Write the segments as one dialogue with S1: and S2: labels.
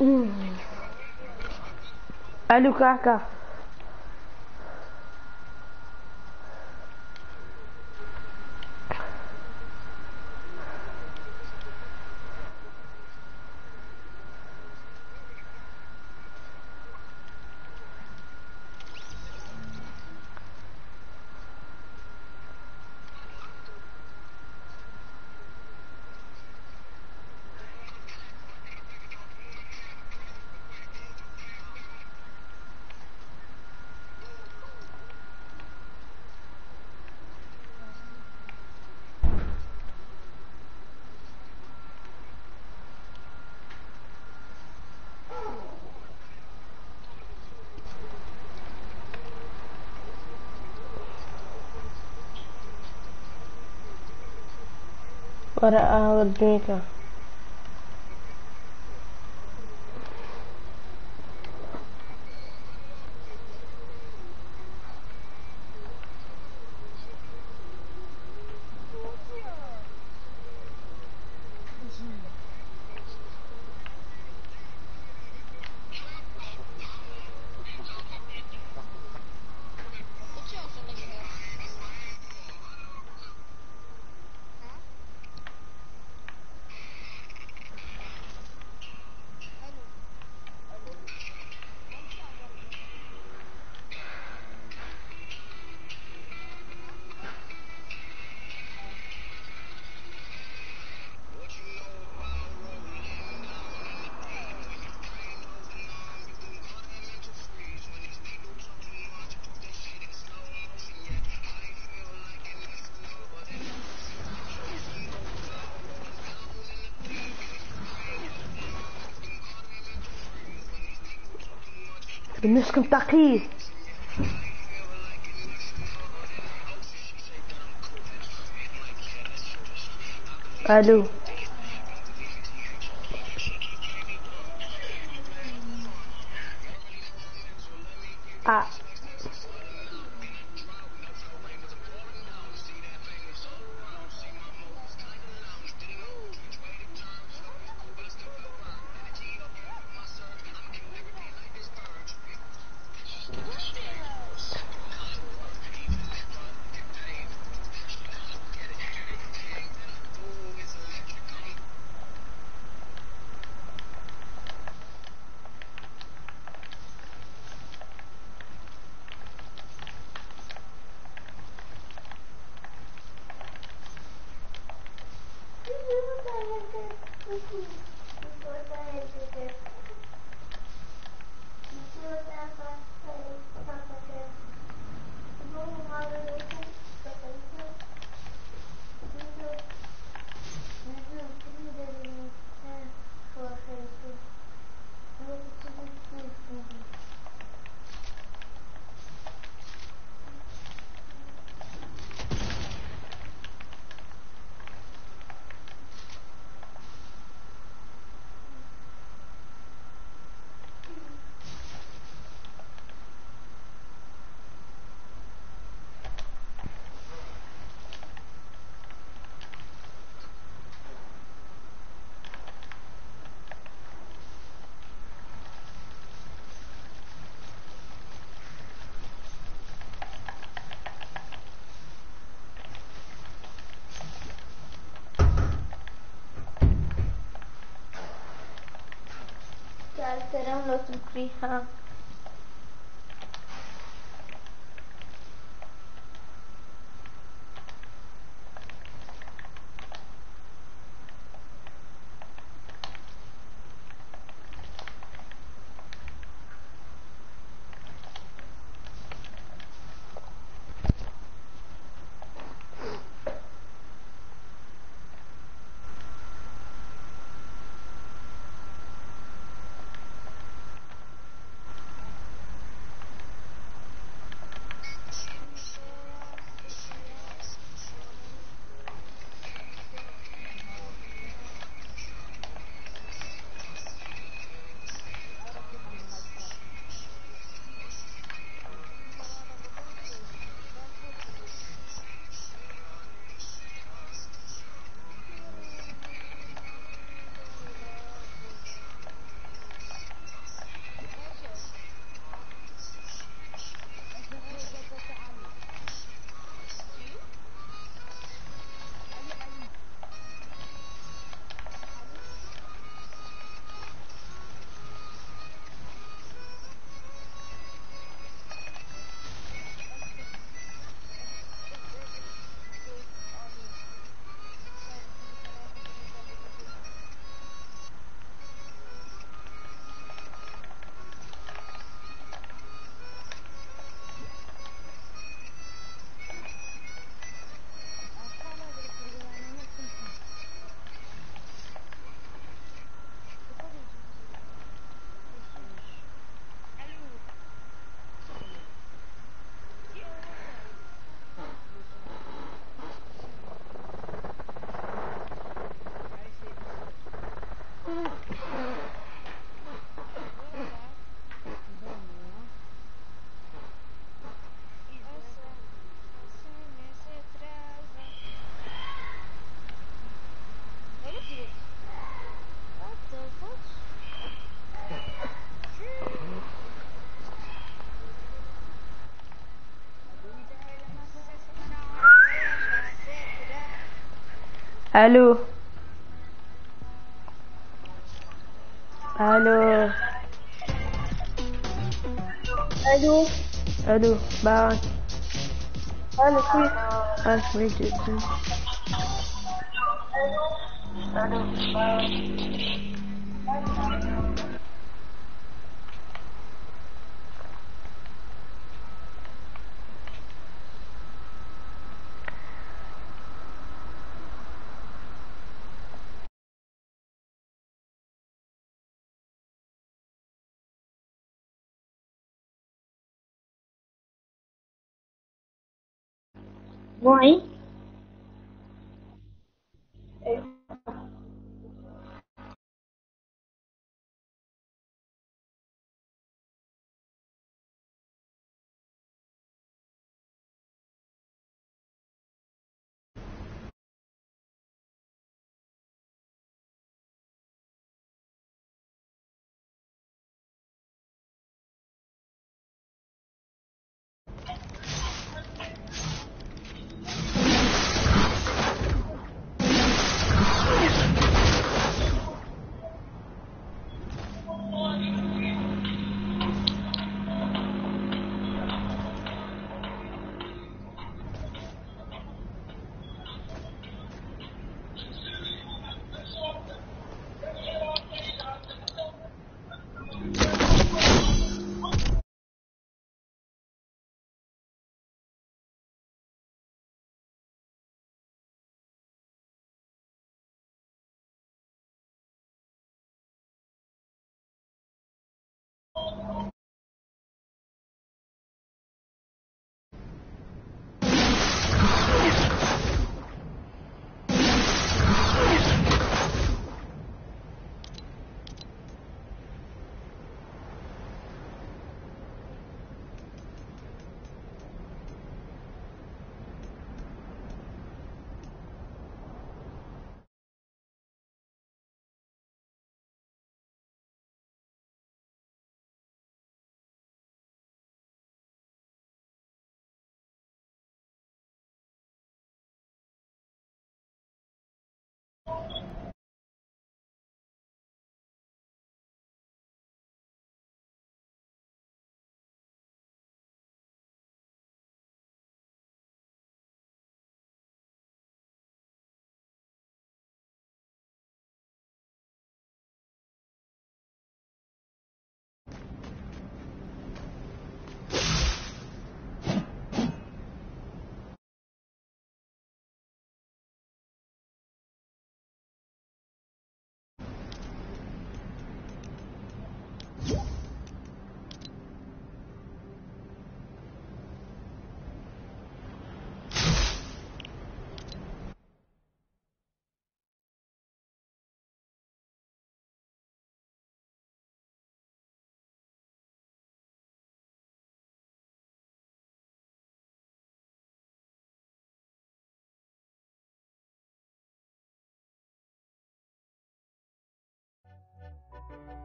S1: Hum. Olha o caca. para a ladrinha. Les murs comme. Allô
S2: 你好。
S1: Allô Allô
S3: Allô
S1: Allô, bah...
S3: Allô, oui.
S1: Ah, oui, Allô,
S3: bah... Why?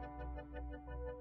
S3: Thank you.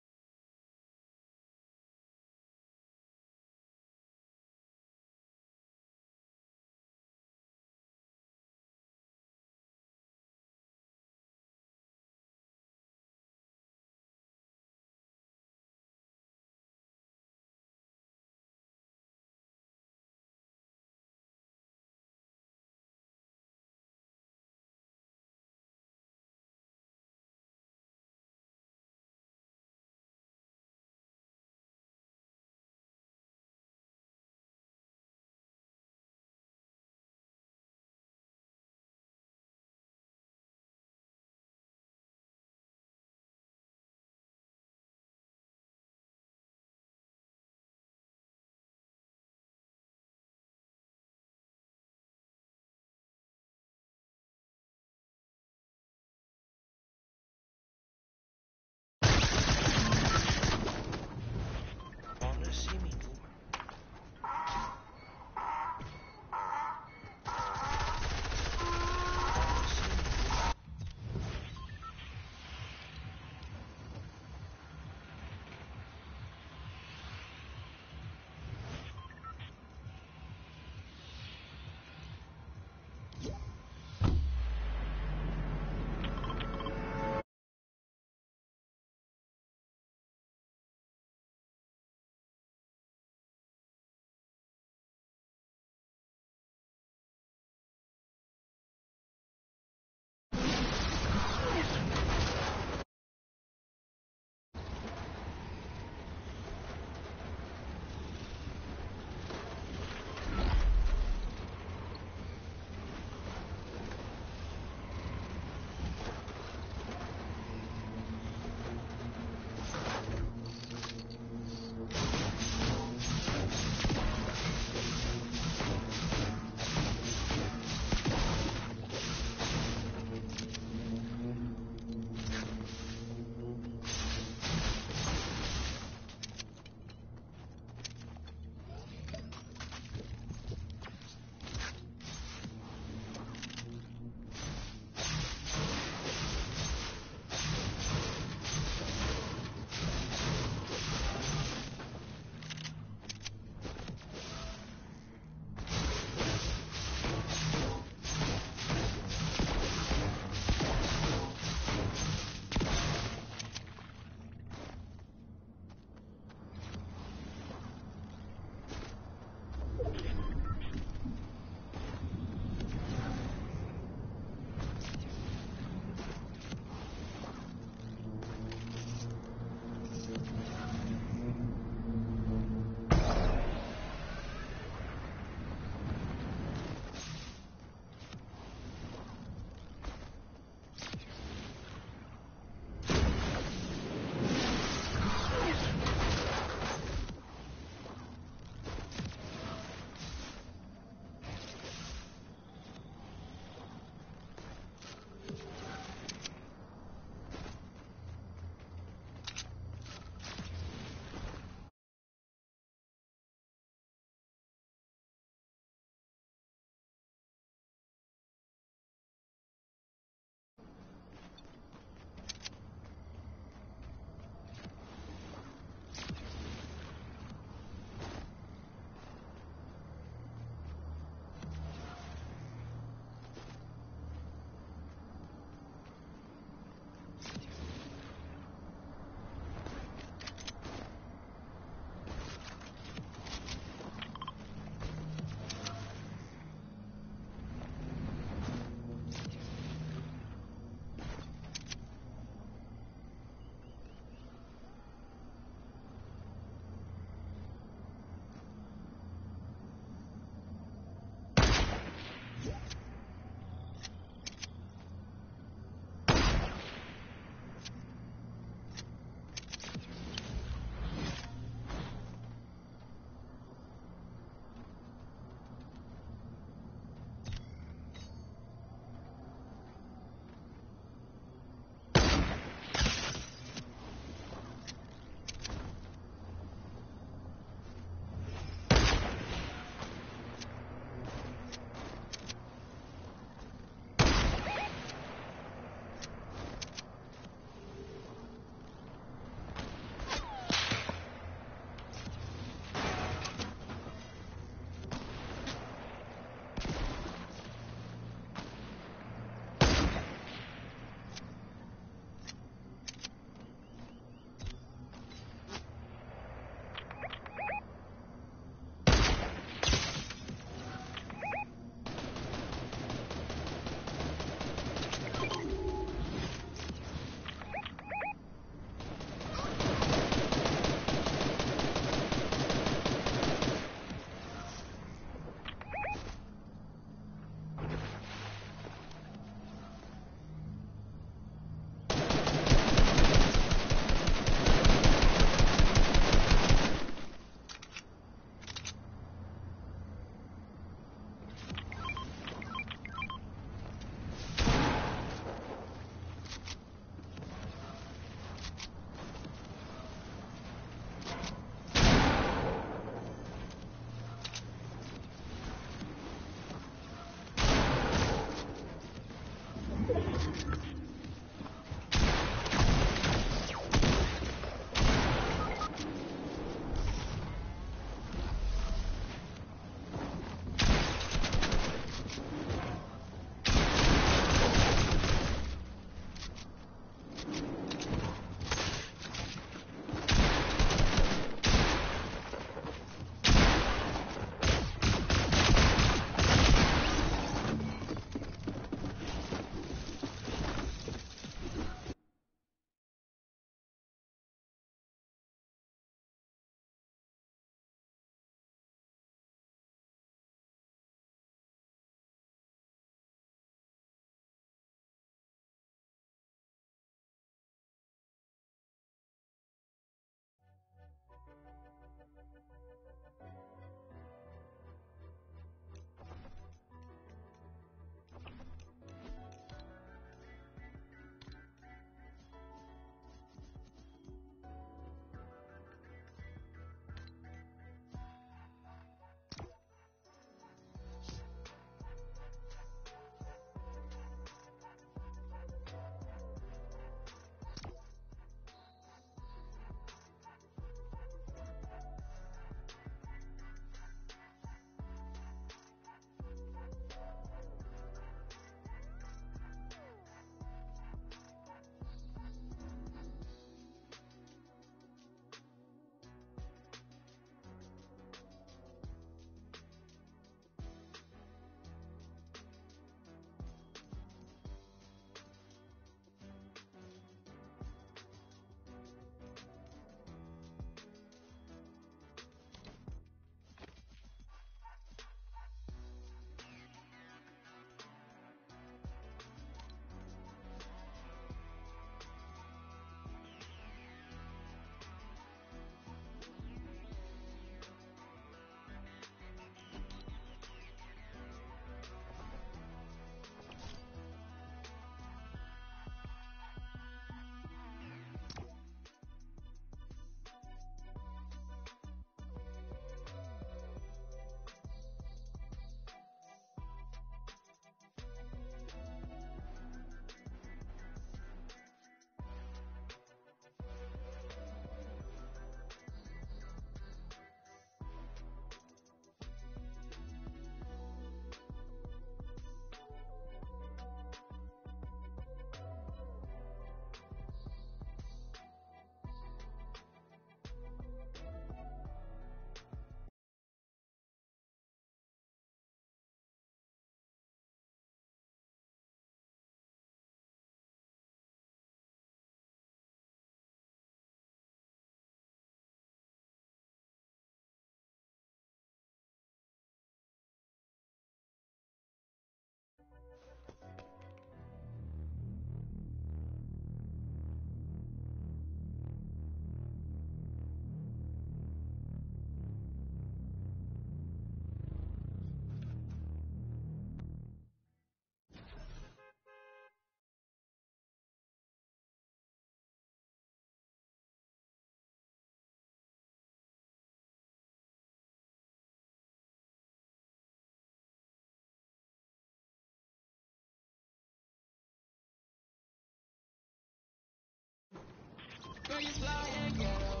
S4: You fly and ghetto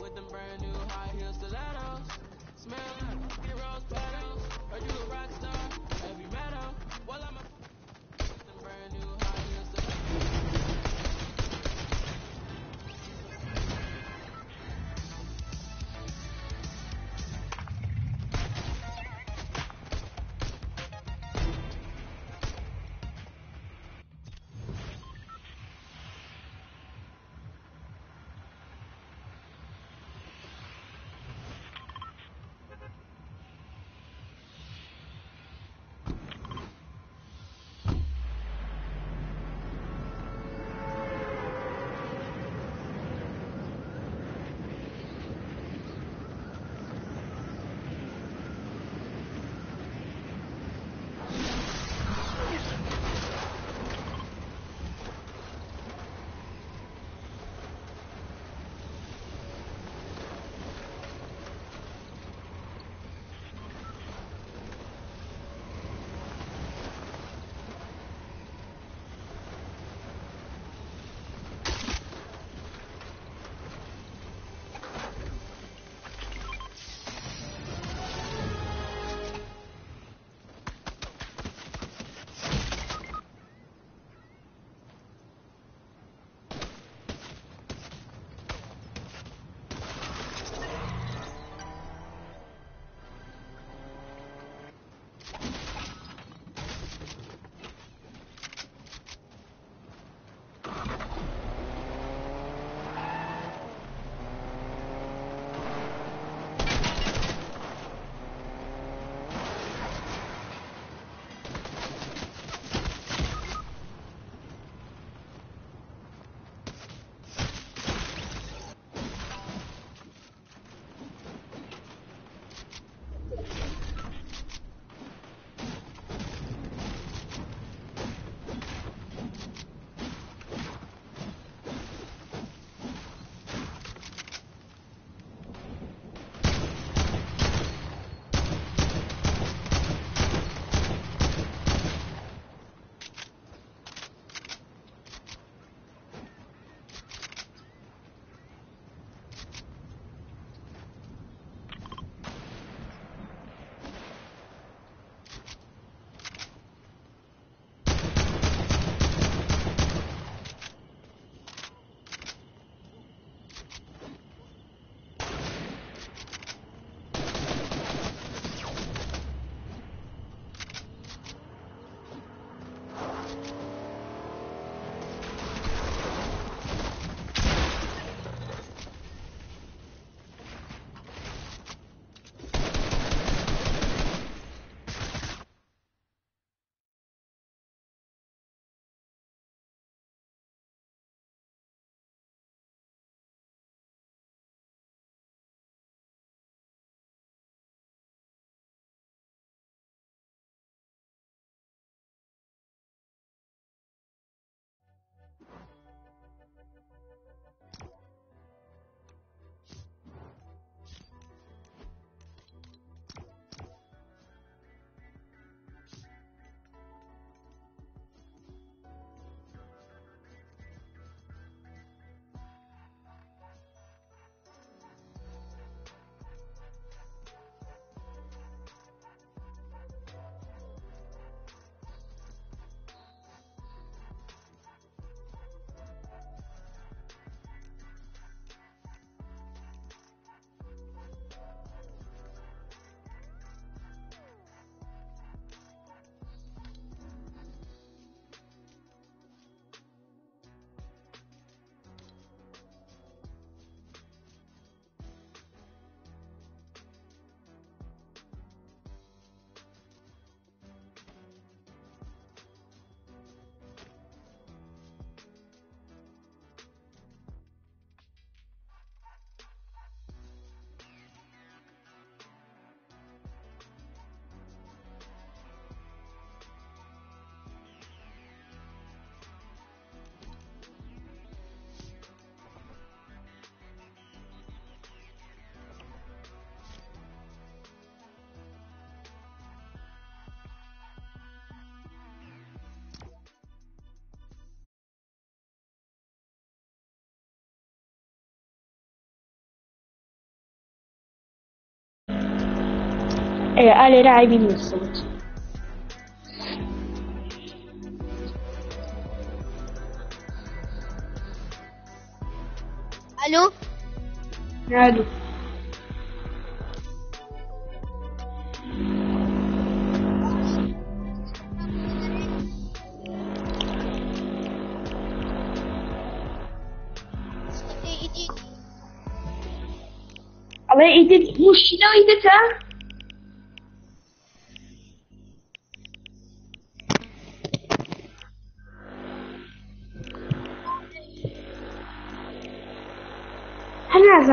S4: with them brand new high heel stilettos. Smell like rose petals. Heard you a rock star, heavy metal. Well, I'm a with them brand new high
S3: إيه على لاعبين من الصوت
S5: الو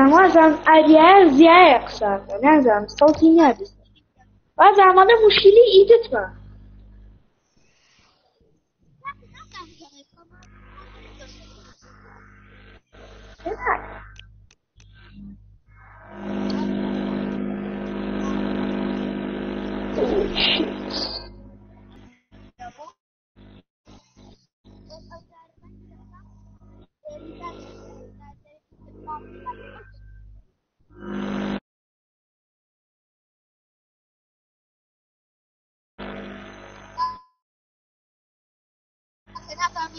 S3: الو إيه، إيه، إيه. الله يديك مشكلة يدتها
S5: نازم
S3: وازم ئاریایە زیایە
S5: قساکە نازم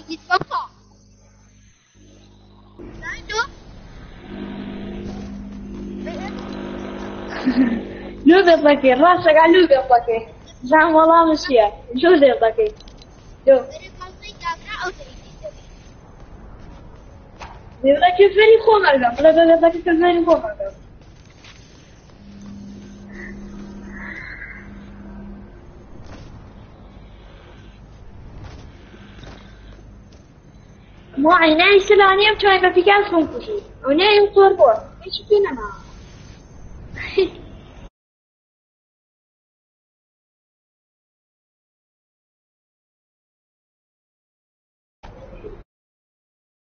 S5: dit ça. Non. Mais euh.
S3: Nhô de paquet, rasça galuga paqué. Já mal lá mexia. Isso hoje tá aqui. Yo. Deu uma calma e معاینه ایسلانی هم چای بفیگه از من کشید اونه این قربون هیچی بینم